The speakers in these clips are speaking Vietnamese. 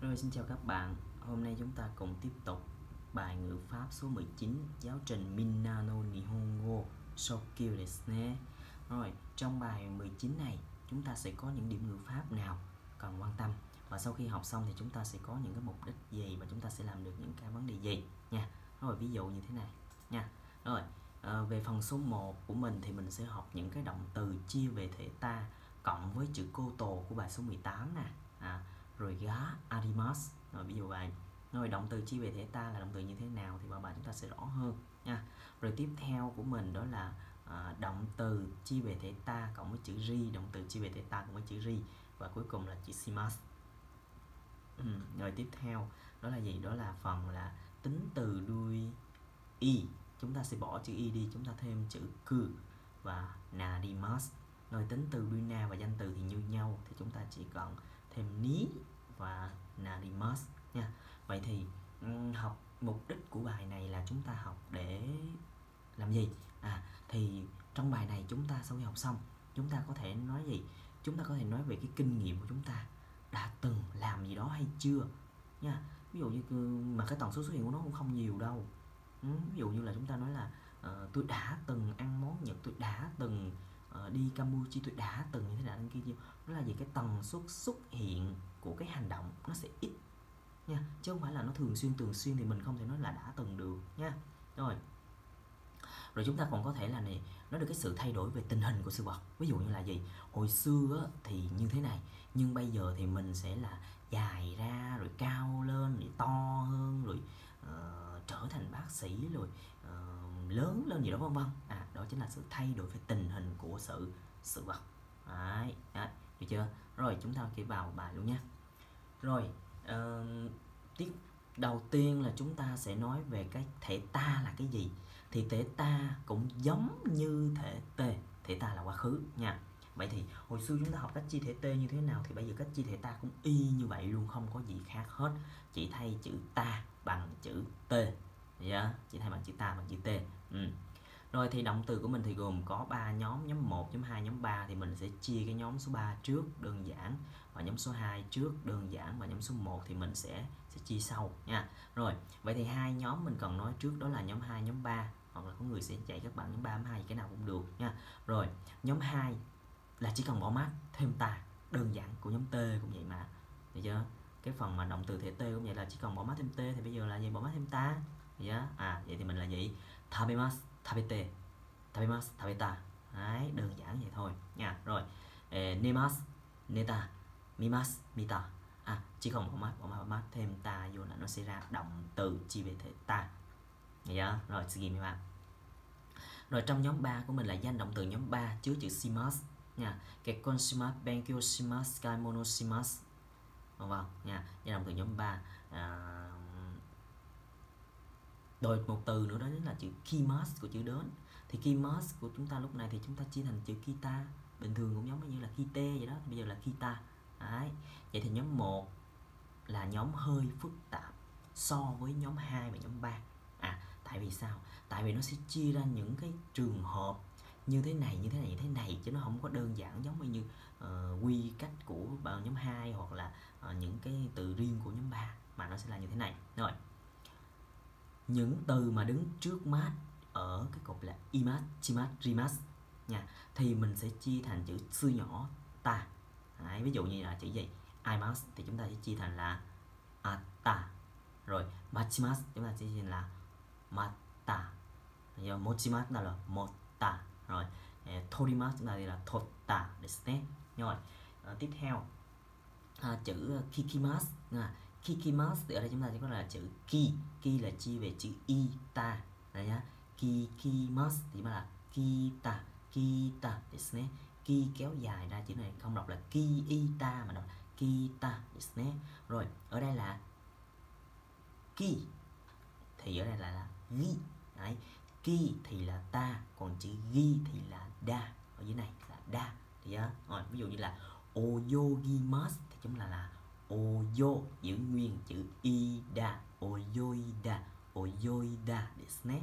Rồi xin chào các bạn, hôm nay chúng ta cùng tiếp tục bài ngữ pháp số 19 giáo trình Minano Nihongo Shokyu desu ne. Rồi, trong bài 19 này chúng ta sẽ có những điểm ngữ pháp nào cần quan tâm và sau khi học xong thì chúng ta sẽ có những cái mục đích gì và chúng ta sẽ làm được những cái vấn đề gì nha. Rồi ví dụ như thế này nha. Rồi, à, về phần số 1 của mình thì mình sẽ học những cái động từ chia về thể ta cộng với chữ cô tổ của bài số 18 nè. À, rồi gá arimas rồi ví dụ vậy rồi động từ chi về thể ta là động từ như thế nào thì vào bài chúng ta sẽ rõ hơn nha. Rồi tiếp theo của mình đó là à, động từ chi về thể ta cộng với chữ ri động từ chi về thể ta cộng với chữ ri. Và cuối cùng là chữ simas. Ừ. rồi tiếp theo đó là gì? Đó là phần là tính từ đuôi y. Chúng ta sẽ bỏ chữ y đi chúng ta thêm chữ cư và nadimas rồi tính từ đuôi na và danh từ thì như nhau thì chúng ta chỉ cần thêm ní và narimas nha. Vậy thì học mục đích của bài này là chúng ta học để làm gì? À thì trong bài này chúng ta sau khi học xong chúng ta có thể nói gì? Chúng ta có thể nói về cái kinh nghiệm của chúng ta. Đã từng làm gì đó hay chưa? Nha ví dụ như mà cái tần số xuất hiện của nó cũng không nhiều đâu. Ví dụ như là chúng ta nói là uh, tôi đã từng ăn món nhật tôi đã từng uh, Ờ, đi campuchia tôi đã từng như thế nào kia chưa? nó là gì cái tần suất xuất hiện của cái hành động nó sẽ ít nha chứ không phải là nó thường xuyên thường xuyên thì mình không thể nói là đã từng được nha. Rồi. Rồi chúng ta còn có thể là này nó được cái sự thay đổi về tình hình của sự vật. Ví dụ như là gì? Hồi xưa thì như thế này nhưng bây giờ thì mình sẽ là dài ra rồi cao lên rồi to hơn rồi uh, trở thành bác sĩ rồi uh, lớn lên gì đó vân vân đó chính là sự thay đổi về tình hình của sự sự vật. Đấy, đấy được chưa? Rồi chúng ta kể vào bài luôn nha. Rồi uh, tiếp đầu tiên là chúng ta sẽ nói về cái thể ta là cái gì. Thì thể ta cũng giống như thể t. Thể ta là quá khứ nha. Vậy thì hồi xưa chúng ta học cách chia thể t như thế nào thì bây giờ cách chia thể ta cũng y như vậy luôn không có gì khác hết. Chỉ thay chữ ta bằng chữ t. Yeah, chỉ thay bằng chữ ta bằng chữ t. Ừ. Rồi thì động từ của mình thì gồm có 3 nhóm, nhóm 1, nhóm 2, nhóm 3 thì mình sẽ chia cái nhóm số 3 trước đơn giản và nhóm số 2 trước đơn giản và nhóm số 1 thì mình sẽ sẽ chia sau nha. Rồi, vậy thì hai nhóm mình cần nói trước đó là nhóm 2, nhóm 3 hoặc là có người sẽ chạy các bạn nhóm 3, nhóm 2 cái nào cũng được nha. Rồi, nhóm 2 là chỉ cần bỏ mát thêm tà đơn giản của nhóm T cũng vậy mà. Được chưa? Cái phần mà động từ thể T cũng vậy là chỉ cần bỏ mát thêm T thì bây giờ là gì? Bỏ mát thêm ta. Được chưa? À, vậy thì mình là gì? Tabimasu tabete. Tabemas tabeta. Đấy đơn giản vậy thôi. Nha rồi. Nemas neta. Mimas mita. À chỉ không bỏ mát bỏ mát bỏ mát thêm ta vô là nó sẽ ra động từ chỉ về thể ta. Dạ rồi suy nghĩ bạn. Rồi trong nhóm 3 của mình là danh động từ nhóm 3 chứa chữ simas. Nha cái con simas benkyo simas kaimono simas. Đúng không nha danh động từ nhóm 3 à, rồi một từ nữa đó chính là chữ kimas của chữ đến. Thì kimas của chúng ta lúc này thì chúng ta chia thành chữ kita. Bình thường cũng giống như là kite vậy đó bây giờ là kita. Đấy. vậy thì nhóm 1 là nhóm hơi phức tạp so với nhóm 2 và nhóm 3 à tại vì sao? Tại vì nó sẽ chia ra những cái trường hợp như thế này như thế này như thế này chứ nó không có đơn giản giống như uh, quy cách của nhóm 2 hoặc là uh, những cái từ riêng của nhóm 3 mà nó sẽ là như thế này. Rồi những từ mà đứng trước mát ở cái cột là imas, chimas, rimas nha. Thì mình sẽ chia thành chữ sư nhỏ ta. Đấy, ví dụ như là chữ gì? Imas thì chúng ta sẽ chia thành là ata rồi machimas chúng ta sẽ chia thành là mata rồi mochimas là, là mota rồi torimas chúng ta là tota xét, à, rồi à, tiếp theo à, chữ kikimas à, kikimas thì ở đây chúng ta chỉ có là chữ ki. Ki là chi về chữ i ta. Đấy nhá. Kikimas thì mà là kita. Kita desu ki kéo dài ra chữ này. Không đọc là ki ita mà đọc là kita desu rồi ở đây là ki. Thì ở đây là, là gi đấy. Ki thì là ta còn chữ gi thì là da. Ở dưới này là da. Thì rồi ví dụ như là oyogimas thì chúng là là oyo giữ nguyên chữ ida oyoida oyoida desu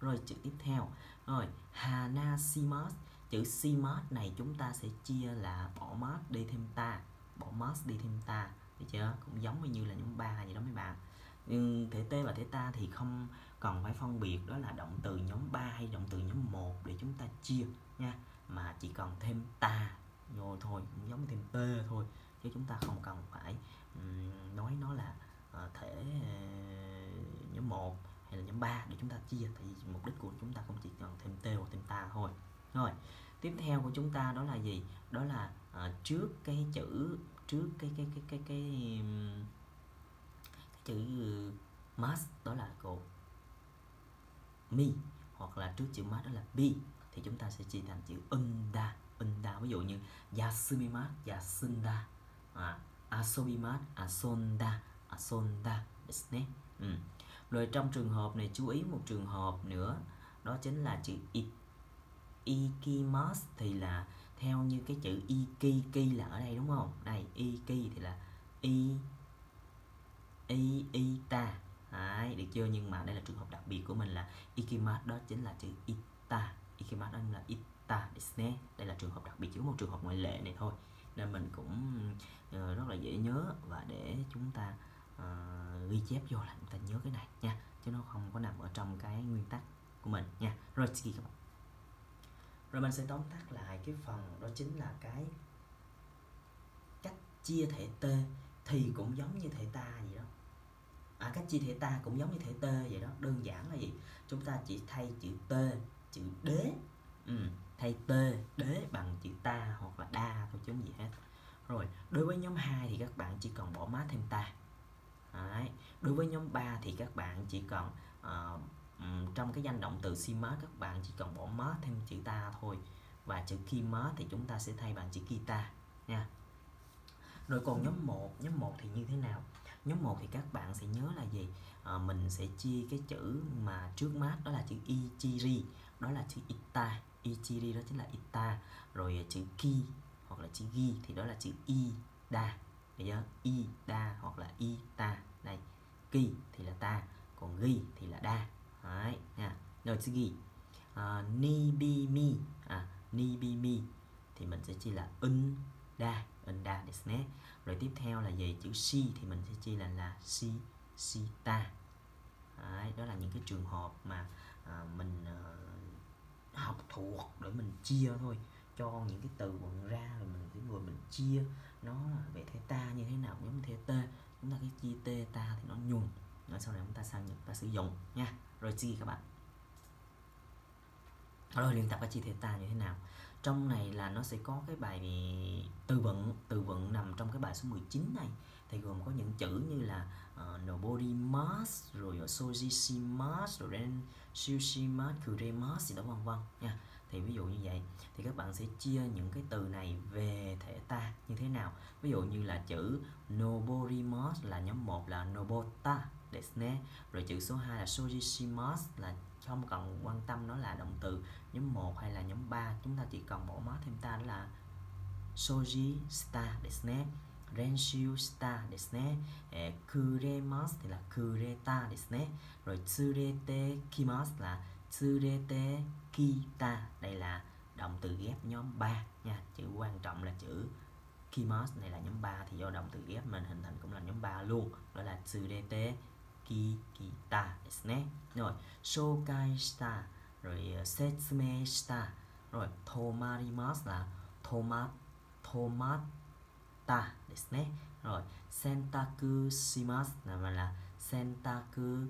rồi chữ tiếp theo. Rồi hanasimas chữ simas này chúng ta sẽ chia là bỏ mát đi thêm ta, bỏ mát đi thêm ta. Được chưa? Cũng giống như là nhóm 3 vậy đó mấy bạn. Nhưng thể t và thể ta thì không cần phải phân biệt đó là động từ nhóm 3 hay động từ nhóm 1 để chúng ta chia nha. Mà chỉ cần thêm ta vô thôi, cũng giống thêm t thôi chứ chúng ta không cần phải um, nói nó là uh, thể uh, nhóm 1 hay là nhóm 3 để chúng ta chia thì mục đích của chúng ta không chỉ cần thêm t hoặc thêm ta thôi. Rồi tiếp theo của chúng ta đó là gì? Đó là uh, trước cái chữ trước cái cái cái cái cái, cái, cái chữ mass đó là cột mi hoặc là trước chữ mass đó là bi thì chúng ta sẽ chia thành chữ unda unda ví dụ như À, yasumimasu asonda asonda ừ. rồi trong trường hợp này chú ý một trường hợp nữa đó chính là chữ it thì là theo như cái chữ iki ki là ở đây đúng không? Đây iki thì là i i i ta. Đấy, được chưa? Nhưng mà đây là trường hợp đặc biệt của mình là ikimas đó chính là chữ ita ikimas đó là ita desne đây là trường hợp đặc biệt chỉ có một trường hợp ngoại lệ này thôi. Nên mình cũng Ờ, rất là dễ nhớ và để chúng ta uh, ghi chép vô là chúng ta nhớ cái này nha chứ nó không có nằm ở trong cái nguyên tắc của mình nha. Rồi xin các bạn. Rồi mình sẽ tóm tắt lại cái phần đó chính là cái cách chia thể t thì cũng giống như thể ta vậy đó. À cách chia thể ta cũng giống như thể t vậy đó đơn giản là gì? Chúng ta chỉ thay chữ t chữ đế. Ừ, thay t đế bằng chữ ta hoặc là đa thôi chứ không gì hết rồi đối với nhóm 2 thì các bạn chỉ cần bỏ má thêm ta. Đấy. đối với nhóm 3 thì các bạn chỉ cần uh, trong cái danh động từ si má các bạn chỉ cần bỏ má thêm chữ ta thôi. Và chữ ki má thì chúng ta sẽ thay bằng chữ kita nha. Rồi còn nhóm 1 nhóm 1 thì như thế nào? Nhóm 1 thì các bạn sẽ nhớ là gì? À, mình sẽ chia cái chữ mà trước mát đó là chữ ichiri đó là chữ ita. Ichiri đó chính là ita. Rồi chữ ki hoặc là chữ ghi thì đó là chữ y đa được chưa đa hoặc là y ta đây kỳ thì là ta còn ghi thì là đa Đấy, nha. Rồi 次 à, ni bi mi à, ni bi mi thì mình sẽ chia là un đa un đa desu. Rồi tiếp theo là về chữ si thì mình sẽ chia là là si si ta. Đấy, đó là những cái trường hợp mà à, mình à, học thuộc để mình chia thôi cho những cái từ vựng ra rồi mình cái người mình chia nó về thế ta như thế nào giống thế t chúng ta cái chia t ta thì nó nhùng rồi sau này chúng ta sang nhận ta sử dụng nha. Rồi chi các bạn. Rồi luyện tập cái chi theta như thế nào. Trong này là nó sẽ có cái bài từ vựng. Từ vựng nằm trong cái bài số 19 này. Thì gồm có những chữ như là uh, nobody must rồi sojishimasu rồi ren kure must gì đó vân vân nha thì ví dụ như vậy, thì các bạn sẽ chia những cái từ này về thể ta như thế nào? Ví dụ như là chữ noborimos là nhóm 1 là nobota desne rồi chữ số 2 là sojishimos là không cần quan tâm nó là động từ. Nhóm 1 hay là nhóm 3 chúng ta chỉ cần bỏ mát thêm ta đó là soji sta desne renshu sta desne kuremas thì là kureta desne rồi tsurete kimas là tsurete kita đây là động từ ghép nhóm 3 nha chữ quan trọng là chữ kimasu này là nhóm 3 thì do động từ ghép mình hình thành cũng là nhóm 3 luôn đó là tsurete きたですね。rồi 紹介したrồi説明したrồi 止まりますlà 止ま止まったですね。rồi 選択しますなら選択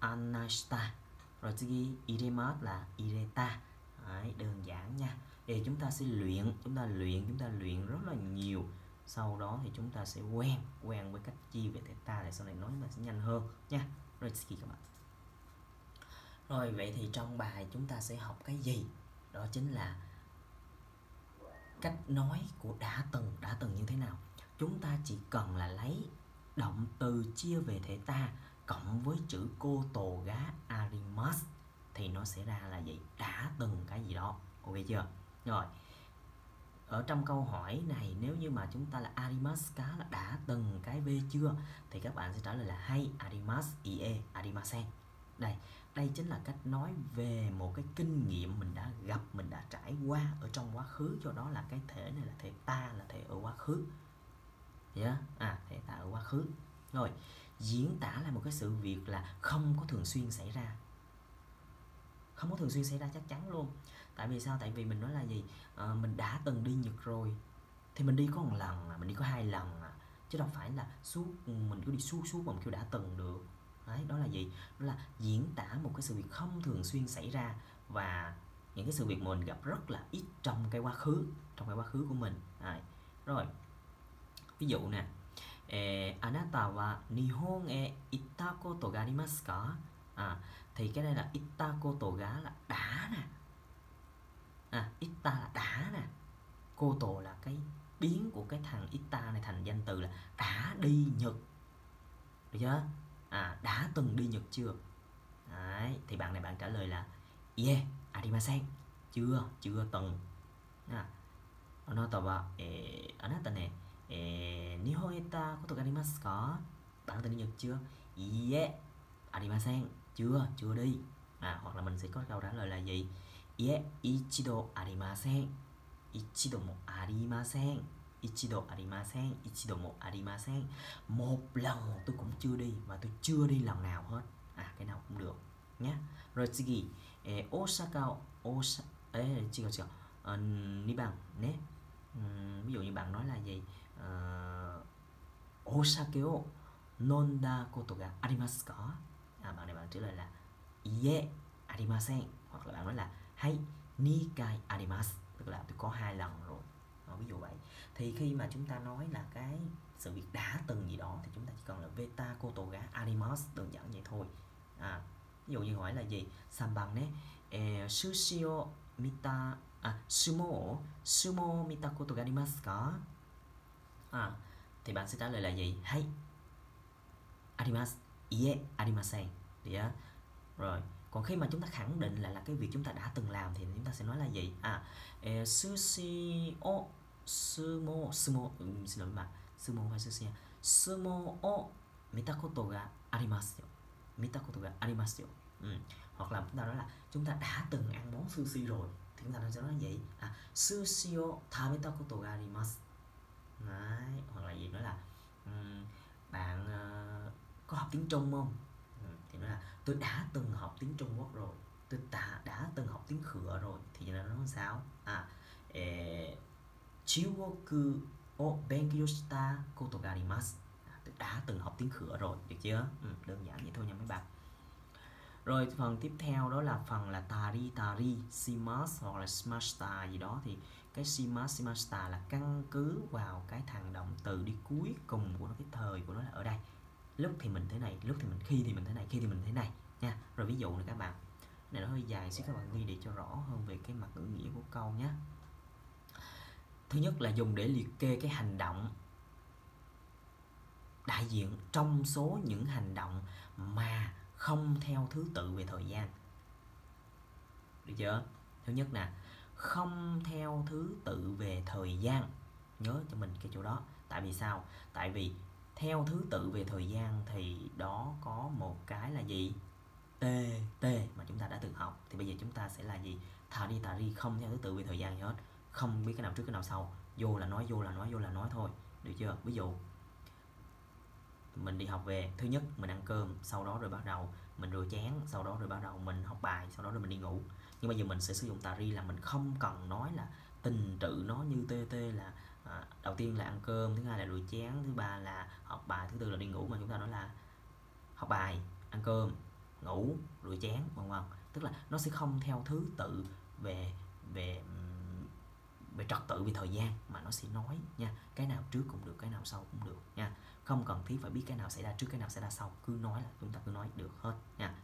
Anashita. Rồi, 次 iremasu là ireta. Đấy, đơn giản nha. Thì chúng ta sẽ luyện, chúng ta luyện, chúng ta luyện rất là nhiều sau đó thì chúng ta sẽ quen quen với cách chia về theta để sau này nói mà sẽ nhanh hơn nha rồi xin các bạn rồi vậy thì trong bài chúng ta sẽ học cái gì đó chính là cách nói của đã từng đã từng như thế nào chúng ta chỉ cần là lấy động từ chia về thể ta cộng với chữ cô tô gá arimas thì nó sẽ ra là gì đã từng cái gì đó. Ok chưa? Rồi, ở trong câu hỏi này, nếu như mà chúng ta là arimas cá là đã từng cái v chưa, thì các bạn sẽ trả lời là hay arimas ie arimasen đây đây chính là cách nói về một cái kinh nghiệm mình đã gặp, mình đã trải qua ở trong quá khứ cho đó là cái thể này là thể ta, là thể ở quá khứ. Yeah. à thể ta ở quá khứ. Rồi diễn tả là một cái sự việc là không có thường xuyên xảy ra. Không có thường xuyên xảy ra chắc chắn luôn. Tại vì sao? Tại vì mình nói là gì? À, mình đã từng đi nhật rồi thì mình đi có một lần à, mình đi có hai lần à, chứ đâu phải là suốt ừ, mình cứ đi suốt suốt mà mình kêu đã từng được. Đấy đó là gì? Đó là diễn tả một cái sự việc không thường xuyên xảy ra và những cái sự việc mà mình gặp rất là ít trong cái quá khứ trong cái quá khứ của mình. Đấy. rồi ví dụ nè えー、あなたは日本へ行ったことがありますか à, thì cái đây là itta koto ga là đã nè à, itta là đã nè koto là cái biến của cái thằng itta này thành danh từ là đã đi nhật được chưa à đã từng đi nhật chưa Đấy, thì bạn này bạn trả lời là yeah arimasen chưa chưa từng à あなたは、えー、あなたね、 えー、日本へ行ったことがありますか？bạn từng đi Nhật chưa yeah arimasen chưa chưa đi à hoặc là mình sẽ có câu trả lời là gì yeah ichido arimasen ichido mo một lần tôi cũng chưa đi và tôi chưa đi lần nào hết à cái nào cũng được nhé rồi tsugi Osaka Osaka eh, chưa chưa uh, đi bằng nhé ví dụ như bạn nói là gì uh, お酒を飲んだことがありますか à, bạn này bạn trả lời là ie arimasen hoặc là bạn nói là hay nikai arimasu tức là tôi có hai lần rồi à, ví dụ vậy thì khi mà chúng ta nói là cái sự việc đã từng gì đó thì chúng ta chỉ cần là veta koto ga arimasu đơn giản vậy thôi à, ví dụ như hỏi là gì samban ne eh, sushi o mita à sumo sumo mita koto ga arimasu ka À, thì bạn sẽ trả lời là gì? Hay. Arimas ie arimasen. Yeah. rồi. Còn khi mà chúng ta khẳng định lại là cái việc chúng ta đã từng làm thì chúng ta sẽ nói là gì? À e, sushi o sumo sumo um, xin lỗi bạn. Sumo hay sushi à? sumo o mitakoto ga arimasu. Mitakoto ga arimasu. Ừ. hoặc là chúng ta nói là chúng ta đã từng ăn món sushi rồi thì chúng ta nói sẽ nói là gì? À sushi o tabetakoto ga arimasu. Đấy. hoặc là gì nữa là um, bạn uh, có học tiếng Trung không ừ, thì nó là tôi đã từng học tiếng Trung Quốc rồi tôi đã đã từng học tiếng khựa rồi thì nó nói sao à eh, 中国を勉強したことがあります à, tôi đã từng học tiếng khựa rồi được chưa ừ, đơn giản vậy thôi nha mấy bạn rồi phần tiếp theo đó là phần là tari tari simas hoặc là smashta gì đó thì cái simas là căn cứ vào cái thằng động từ đi cuối cùng của nó cái thời của nó là ở đây. Lúc thì mình thế này, lúc thì mình, khi thì mình thế này, khi thì mình thế này, nha. Rồi ví dụ này các bạn này nó hơi dài, xíu các bạn ghi để cho rõ hơn về cái mặt ngữ nghĩa của câu nhé thứ nhất là dùng để liệt kê cái hành động đại diện trong số những hành động mà không theo thứ tự về thời gian. Được chưa? Thứ nhất nè không theo thứ tự về thời gian. Nhớ cho mình cái chỗ đó. Tại vì sao? Tại vì theo thứ tự về thời gian thì đó có một cái là gì? T t mà chúng ta đã từng học. Thì bây giờ chúng ta sẽ là gì? Thà đi thà đi, không theo thứ tự về thời gian gì hết. Không biết cái nào trước, cái nào sau. Vô là nói, vô là nói, vô là nói thôi. Được chưa? Ví dụ, mình đi học về, thứ nhất mình ăn cơm, sau đó rồi bắt đầu mình rửa chén, sau đó rồi bắt đầu mình học bài, sau đó rồi mình đi ngủ nhưng mà giờ mình sẽ sử dụng tà ri là mình không cần nói là tình tự nó như tt là à, đầu tiên là ăn cơm thứ hai là rửa chén thứ ba là học bài thứ tư là đi ngủ mà chúng ta nói là học bài ăn cơm ngủ rửa chén vân vân. Tức là nó sẽ không theo thứ tự về về về trật tự về thời gian mà nó sẽ nói nha. Cái nào trước cũng được cái nào sau cũng được nha. Không cần thiết phải biết cái nào xảy ra trước cái nào xảy ra sau. Cứ nói là chúng ta cứ nói được hết nha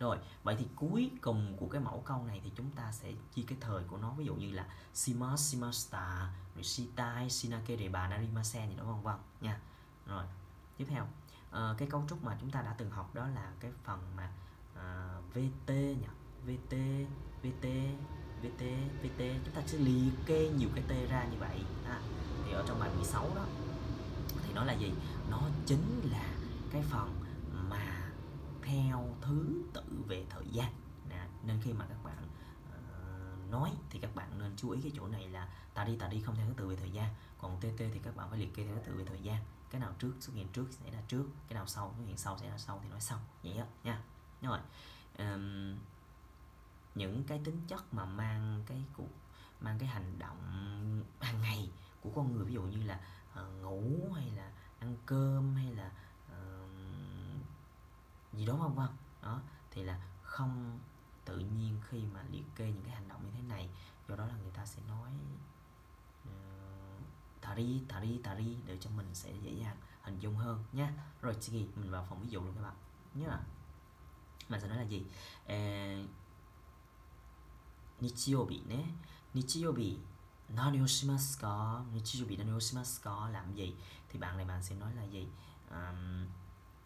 rồi vậy thì cuối cùng của cái mẫu câu này thì chúng ta sẽ chia cái thời của nó ví dụ như là shima shimasta rồi shitai shinake de ba narimasen gì đó vân vân nha. Rồi tiếp theo. À, cái cấu trúc mà chúng ta đã từng học đó là cái phần mà ờ, à, vt nhỉ? Vt vt vt vt chúng ta sẽ liệt kê nhiều cái t ra như vậy. À, thì ở trong bài 16 đó thì nó là gì? Nó chính là cái phần theo thứ tự về thời gian. Đã. nên khi mà các bạn uh, nói thì các bạn nên chú ý cái chỗ này là ta đi ta đi không theo thứ tự về thời gian. Còn tt thì các bạn phải liệt kê theo thứ tự về thời gian. Cái nào trước xuất hiện trước sẽ là trước cái nào sau xuất hiện sau sẽ là sau thì nói sau. Vậy đó nha. Rồi. Um, những cái tính chất mà mang cái cuộc mang cái hành động hàng ngày của con người ví dụ như là uh, ngủ hay là ăn cơm hay là gì đó vân vân. Đó thì là không tự nhiên khi mà liệt kê những cái hành động như thế này do đó là người ta sẽ nói ờ, uh, tari tari tari để cho mình sẽ dễ dàng hình dung hơn nhé rồi chị mình vào phòng ví dụ luôn các bạn nhớ là mình sẽ nói là gì? Eh, Nichiyobi nhé Nichiyobi nani oshimasu ka Nichiyobi nani oshimasu ka làm gì? Thì bạn này bạn sẽ nói là gì? Um,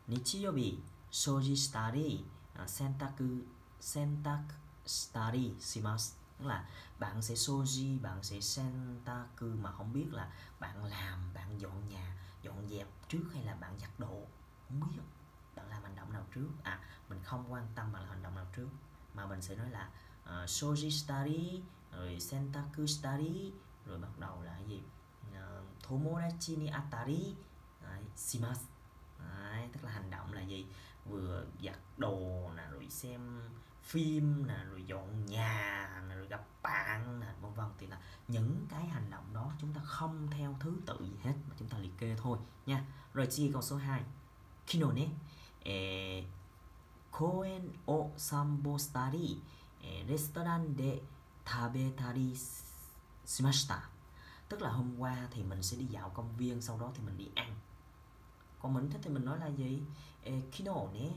Nichiyobi soji study, à, sentaku sentaku study, shimasu. Tức là bạn sẽ soji bạn sẽ sentaku mà không biết là bạn làm bạn dọn nhà dọn dẹp trước hay là bạn giặt đồ. Không biết. Bạn làm hành động nào trước? À mình không quan tâm bạn làm hành động nào trước. Mà mình sẽ nói là à, uh, soji study rồi sentaku study rồi bắt đầu là gì? Uh, tomodachi ni atari Đấy, shimasu. Đấy, tức là hành động là gì? vừa giặt đồ nè rồi xem phim nè rồi dọn nhà nè rồi gặp bạn nè vân vân. Thì là những cái hành động đó chúng ta không theo thứ tự gì hết mà chúng ta liệt kê thôi nha. Rồi chia câu số 2 kino ne? Eh, koen o sambo stari eh, ờ, restaurant de tabetari shimashita. Tức là hôm qua thì mình sẽ đi dạo công viên sau đó thì mình đi ăn còn mình thích thì mình nói là gì? Nào ne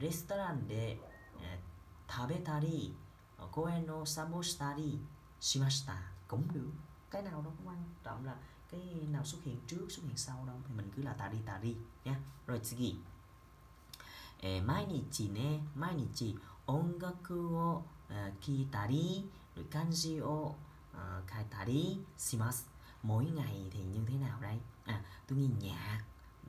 restaurant de tabetari ờ, koen no samositari shimashita. Cũng được. Cái nào đó cũng quan trọng là cái nào xuất hiện trước, xuất hiện sau đâu, thì mình cứ là tari tari nha rồi tsugi. Mai nichi ne mai nichi ongaku o ờ, kitari kanji o ờ, kaitari shimasu. Mỗi ngày thì như thế nào đây? À tôi nghe nhạc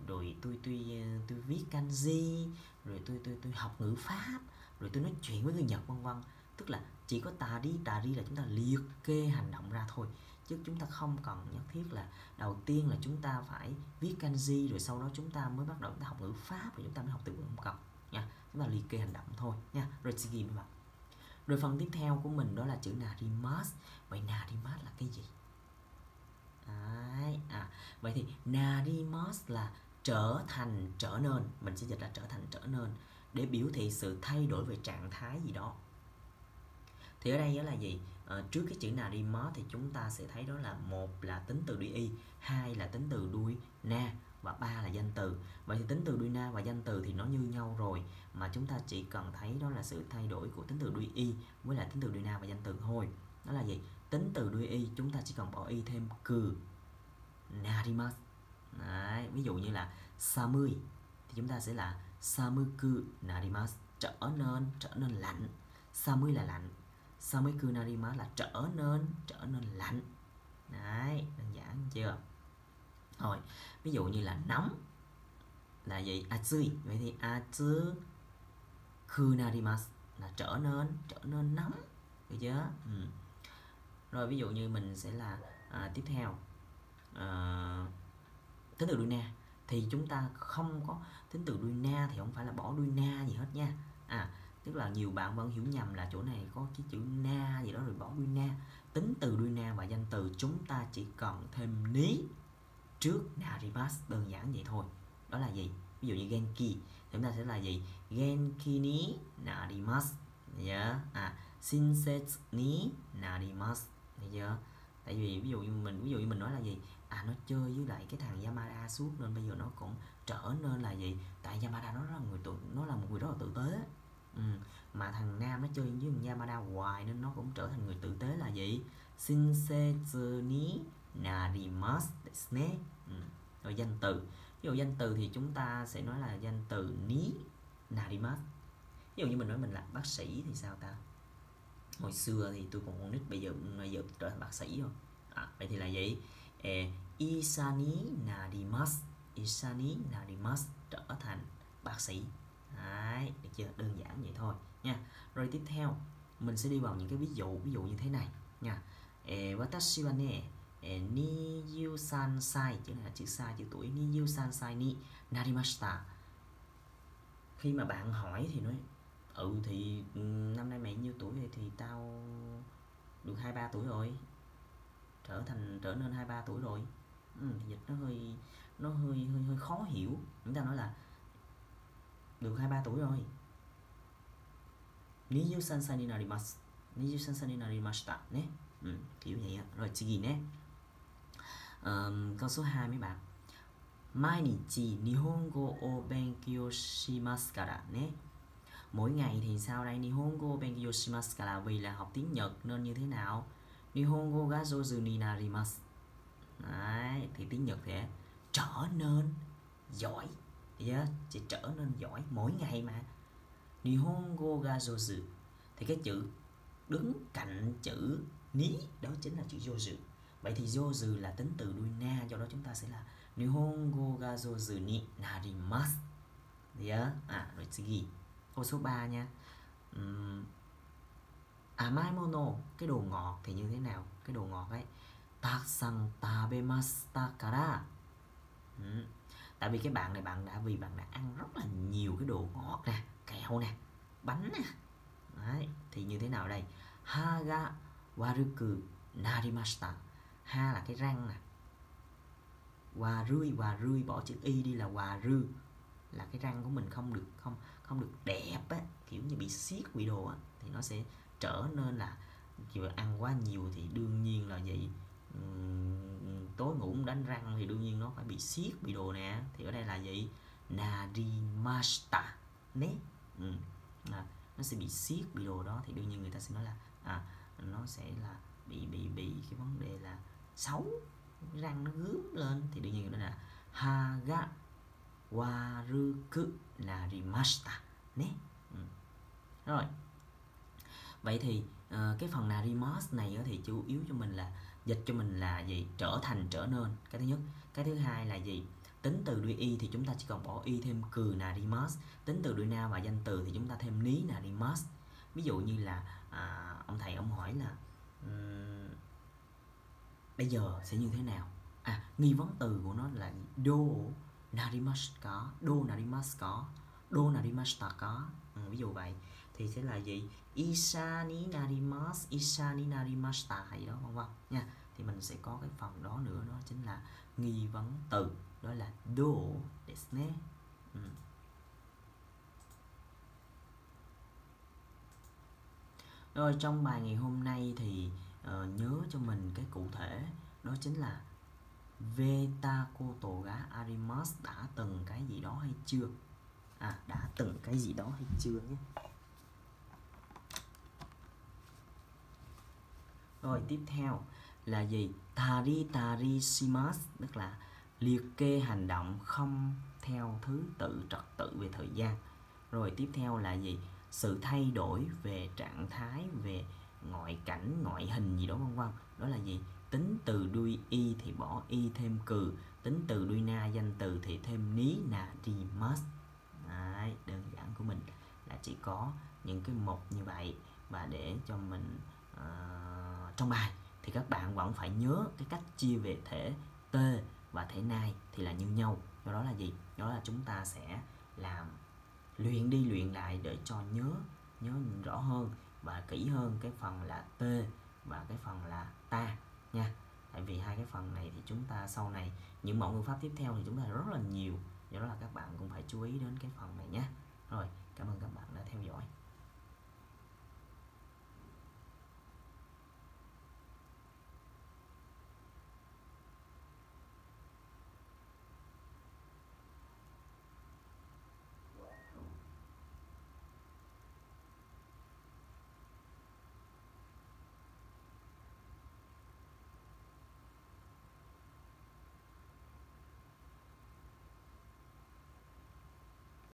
rồi tôi tôi ờ, tôi viết kanji rồi tôi tôi tôi học ngữ pháp rồi tôi nói chuyện với người Nhật vân vân. Tức là chỉ có tà đi tà đi là chúng ta liệt kê hành động ra thôi. Chứ chúng ta không cần nhất thiết là đầu tiên là chúng ta phải viết kanji rồi sau đó chúng ta mới bắt đầu chúng ta học ngữ pháp rồi chúng ta mới học từ vựng không cần nha. Chúng ta liệt kê hành động thôi nha. Rồi xin ghi mấy rồi phần tiếp theo của mình đó là chữ narimas. Vậy narimas là cái gì? Đấy, à. Vậy thì narimas là trở thành trở nên mình sẽ dịch là trở thành trở nên để biểu thị sự thay đổi về trạng thái gì đó. Thì ở đây đó là gì? À, trước cái chữ narimas thì chúng ta sẽ thấy đó là một là tính từ đuôi y hai là tính từ đuôi na và ba là danh từ. Vậy thì tính từ đuôi na và danh từ thì nó như nhau rồi mà chúng ta chỉ cần thấy đó là sự thay đổi của tính từ đuôi y với lại tính từ đuôi na và danh từ thôi. Đó là gì? Tính từ đuôi y chúng ta chỉ cần bỏ y thêm cừ. Narimas Đấy, ví dụ như là samui thì chúng ta sẽ là samuku narimas trở nên trở nên lạnh. Samui là lạnh. Samuku narimas là trở nên trở nên lạnh. Đấy đơn giản chưa? Rồi ví dụ như là nóng là gì? Atsui vậy thì atsu kunarimasu là trở nên trở nên nóng được chưa? Ừ. rồi ví dụ như mình sẽ là à, tiếp theo. À, tính từ đuôi na, thì chúng ta không có tính từ đuôi na thì không phải là bỏ đuôi na gì hết nha. À tức là nhiều bạn vẫn hiểu nhầm là chỗ này có cái chữ na gì đó rồi bỏ đuôi na. Tính từ đuôi na và danh từ chúng ta chỉ cần thêm ní trước narimas đơn giản vậy thôi. Đó là gì? Ví dụ như genki, thì chúng ta sẽ là gì? Genki ni narimas, nhớ. À shinsetsu ni narimas, nhớ. yeah tại vì ví dụ như mình, ví dụ như mình nói là gì? À nó chơi với lại cái thằng Yamada suốt nên bây giờ nó cũng trở nên là gì? Tại Yamada nó rất là người tự, nó là một người rất là tử tế ừ. mà thằng nam nó chơi với thằng Yamada hoài nên nó cũng trở thành người tử tế là gì? Shinsetsu ni narimasu desu ne ừ. rồi danh từ. Ví dụ danh từ thì chúng ta sẽ nói là danh từ ni narimasu. Ví dụ như mình nói mình là bác sĩ thì sao ta? Hồi xưa thì tôi còn con nít bây giờ bây giờ trở thành bác sĩ rồi. À, vậy thì là gì? E, isani narimasu isani narimasu trở thành bác sĩ. Đấy, được chưa? Đơn giản vậy thôi nha. Rồi tiếp theo mình sẽ đi vào những cái ví dụ ví dụ như thế này nha. E, watashi wa ne e, niyu san sai chữ này là chữ sai chữ tuổi. Niyu san sai ni narimashita khi mà bạn hỏi thì nói ừ thì ừ, năm nay mày nhiêu tuổi thì, thì tao được 23 tuổi rồi. Trở thành trở nên 23 tuổi rồi. Ừ, dịch nó hơi nó hơi hơi hơi khó hiểu. Chúng ta nói là được 23 tuổi rồi. Niju sansai ni narimasu Niju sansai ni narimashita nhé. Ừ, kiểu vậy á. Rồi chị gì nhé. Um, câu số 2 mấy bạn. Mai nichi nihongo o benkyou shimasu kara ね mỗi ngày thì sau đây? Nihongo Benkyo shimasu là vì là học tiếng Nhật nên như thế nào? Nihongo ga jozu ni narimasu. Đấy, thì tiếng Nhật sẽ trở nên giỏi. Yeah, chỉ trở nên giỏi mỗi ngày mà. Nihongo ga jozu thì cái chữ đứng cạnh chữ ní đó chính là chữ jozu vậy thì jozu là tính từ đuôi na do đó chúng ta sẽ là Nihongo ga jozu ni narimasu. Yeah. à rồi gì câu số 3 nha. Um, amaimono à, cái đồ ngọt thì như thế nào? Cái đồ ngọt ấy. Taksan tabemasta kara. Tại vì cái bạn này bạn đã vì bạn đã ăn rất là nhiều cái đồ ngọt nè kẹo nè bánh nè. Đấy, thì như thế nào đây? Haga waruku narimashita. Ha là cái răng nè. Warui warui bỏ chữ y đi là warui là cái răng của mình không được không không được đẹp á kiểu như bị siết bị đồ á thì nó sẽ trở nên là vừa ăn quá nhiều thì đương nhiên là vậy. Uhm, tối ngủ đánh răng thì đương nhiên nó phải bị siết bị đồ nè thì ở đây là gì narimashita né. Ừ. à, nó sẽ bị siết bị đồ đó thì đương nhiên người ta sẽ nói là à, nó sẽ là bị bị bị cái vấn đề là xấu răng nó gớm lên thì đương nhiên đó là haga waruku narimashita nhé ừ. rồi. Vậy thì uh, cái phần narimas này thì chủ yếu cho mình là dịch cho mình là gì? Trở thành trở nên. Cái thứ nhất. Cái thứ hai là gì? Tính từ đuôi y thì chúng ta chỉ cần bỏ y thêm cừ narimas tính từ đuôi na và danh từ thì chúng ta thêm ní narimas ví dụ như là à, ông thầy ông hỏi là um, bây giờ sẽ như thế nào? À nghi vấn từ của nó là do narimasu có do narimasu có do narimashita có ừ, ví dụ vậy. Thì sẽ là gì? Isha ni narimasu isha ni narimashita hay đó không vâng nha. Thì mình sẽ có cái phần đó nữa đó chính là nghi vấn từ. Đó là do desu ne ừ. rồi trong bài ngày hôm nay thì uh, nhớ cho mình cái cụ thể. Đó chính là Veta Arimas đã từng cái gì đó hay chưa? À đã từng cái gì đó hay chưa nhé? Rồi, tiếp theo là gì? Tari tari shimas tức là liệt kê hành động không theo thứ tự trật tự về thời gian. Rồi, tiếp theo là gì? Sự thay đổi về trạng thái, về ngoại cảnh, ngoại hình gì đó, vân vân. Đó là gì? Tính từ đuôi y thì bỏ y thêm cừ tính từ đuôi na danh từ thì thêm ní nà ri must Đấy, đơn giản của mình là chỉ có những cái mục như vậy và để cho mình uh, trong bài. Thì các bạn vẫn phải nhớ cái cách chia về thể t và thể nai thì là như nhau. Do đó là gì? Đó là chúng ta sẽ làm luyện đi luyện lại để cho nhớ nhớ rõ hơn và kỹ hơn cái phần là t và cái phần là ta nha. Tại vì hai cái phần này thì chúng ta sau này, những mẫu ngữ pháp tiếp theo thì chúng ta rất là nhiều. Do đó là các bạn cũng phải chú ý đến cái phần này nhé. Rồi, cảm ơn các bạn đã theo dõi.